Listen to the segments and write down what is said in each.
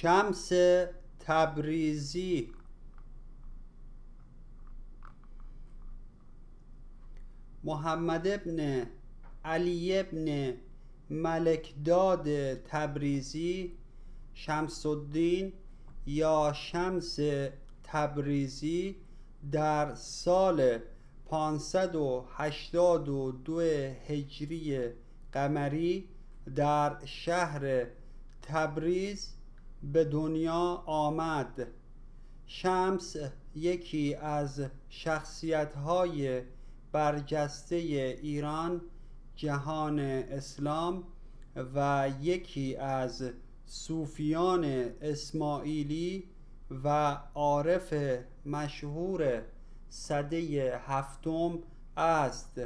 شمس تبریزی. محمد ابن علی ابن ملکداد تبریزی. شمس الدین یا شمس تبریزی در سال 582 هجری قمری در شهر تبریز. به دنیا آمد. شمس یکی از شخصیت های برجسته ایران جهان اسلام و یکی از صوفیان اسماعیلی و عارف مشهور صده هفتم است.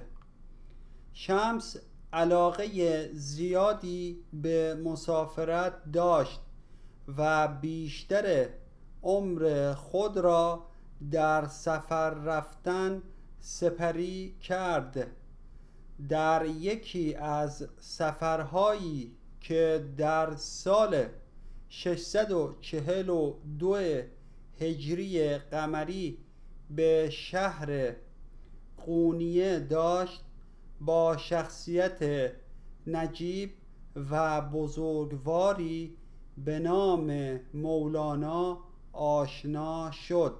شمس علاقه زیادی به مسافرت داشت. و بیشتر عمر خود را در سفر رفتن سپری کرد. در یکی از سفرهایی که در سال 642 هجری قمری به شهر قونیه داشت با شخصیت نجیب و بزرگواری به نام مولانا آشنا شد.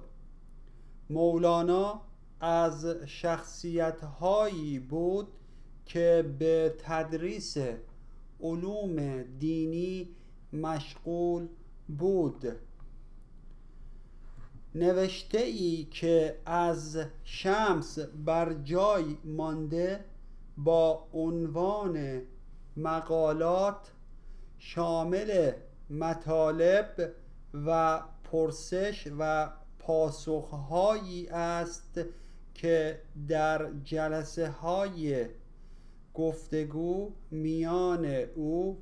مولانا از شخصیت هایی بود که به تدریس علوم دینی مشغول بود. نوشته ای که از شمس بر جای مانده با عنوان مقالات شامل مطالب و پرسش و پاسخهایی است که در جلسه های گفتگو میان او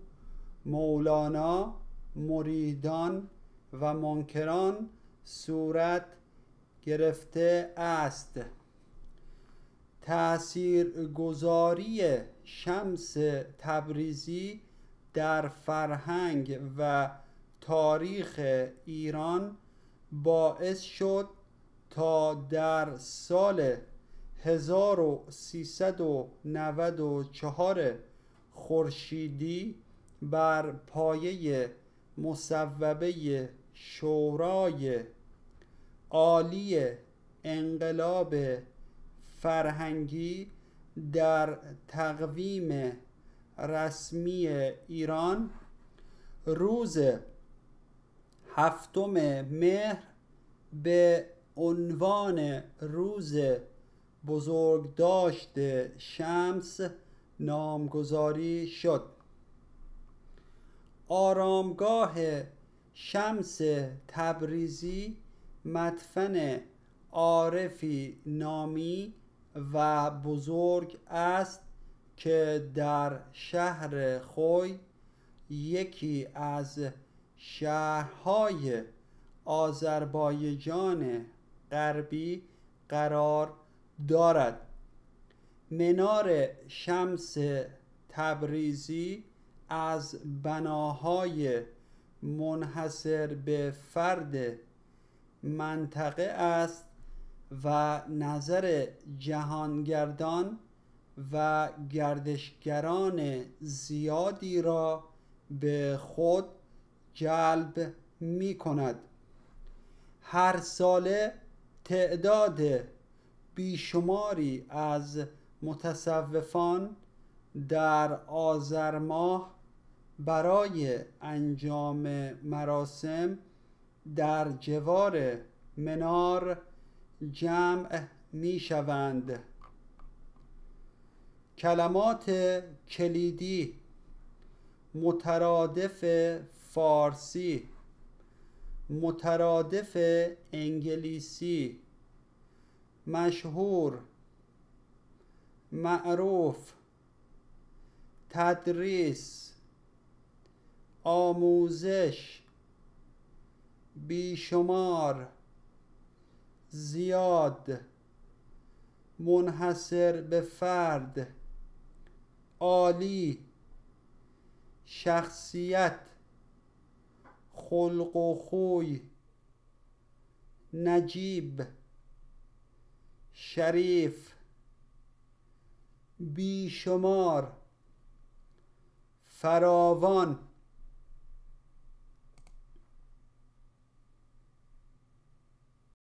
مولانا مریدان و منکران صورت گرفته است. تأثیر گذاری شمس تبریزی در فرهنگ و تاریخ ایران باعث شد تا در سال 1394 خورشیدی بر پایه مصوبه شورای عالی انقلاب فرهنگی در تقویم رسمی ایران روز هفتم مهر به عنوان روز بزرگداشت شمس نامگذاری شد. آرامگاه شمس تبریزی مدفن عارفی نامی و بزرگ است. که در شهر خوی یکی از شهرهای آذربایجان غربی قرار دارد. منار شمس تبریزی از بناهای منحصر به فرد منطقه است و نظر جهانگردان و گردشگران زیادی را به خود جلب می کند هر ساله تعداد بیشماری از متصوفان در آذر ماه برای انجام مراسم در جوار منار جمع می شوند کلمات کلیدی مترادف فارسی مترادف انگلیسی مشهور معروف تدریس آموزش بیشمار زیاد منحصر به فرد. عالی شخصیت خلق و خوی نجیب شریف بیشمار فراوان.